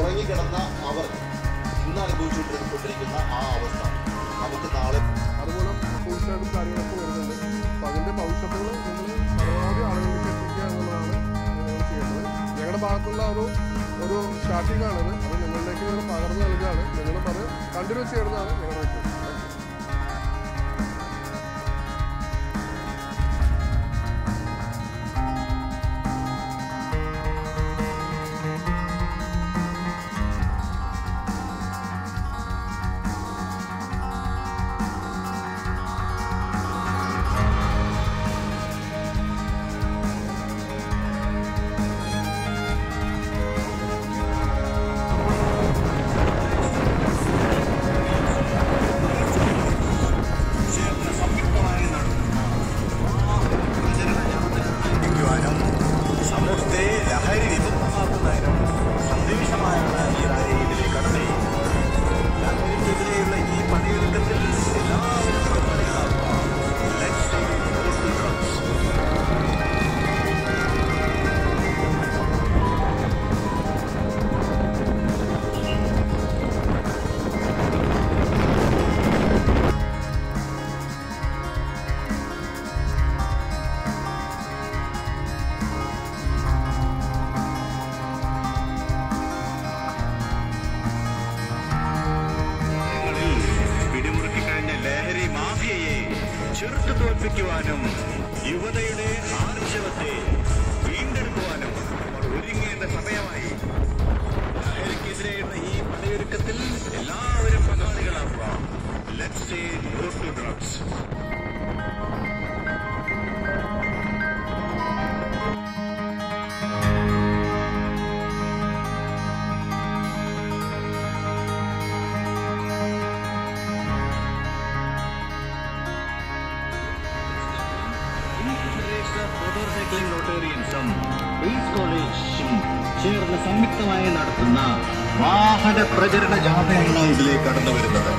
ഉറങ്ങിക്കിടന്ന അവർ ഇന്ന് അനുഭവിച്ചുകൊണ്ടിരിക്കുന്ന ആ അവസ്ഥ. നമുക്ക് നാളെ ഭാഗത്തുള്ള ഒരു ഒരു സ്റ്റാർട്ടിംഗ് ആണിത് അത് നിങ്ങളിലേക്ക് ഞങ്ങൾ പകർന്നു നൽകുകയാണ്. നിങ്ങളും അത് കണ്ടിന്യൂസ് ചെയ്യുന്നതാണ് ഞങ്ങളുടെ സമൂഹത്തെ ലഹരി വിമുക്തമാക്കുന്നതിനും ചെറുത്തു തോൽപ്പിക്കുവാനും യുവതയുടെ ആർജവത്തെ വീണ്ടെടുക്കുവാനും ഒരുങ്ങേണ്ട സമയമായി. ലഹരിക്കെതിരെയുള്ള ഈ പടയൊരുക്കത്തിൽ എല്ലാവരും പങ്കാളികളാവുക. ലെറ്റ്സ് ടു ഡ്രഗ്സ് ചേർന്ന് സംയുക്തമായി നടത്തുന്ന വാഹന പ്രചരണ ജാഥയാണ് ഇതിലേക്ക് കടന്നു വരുന്നത്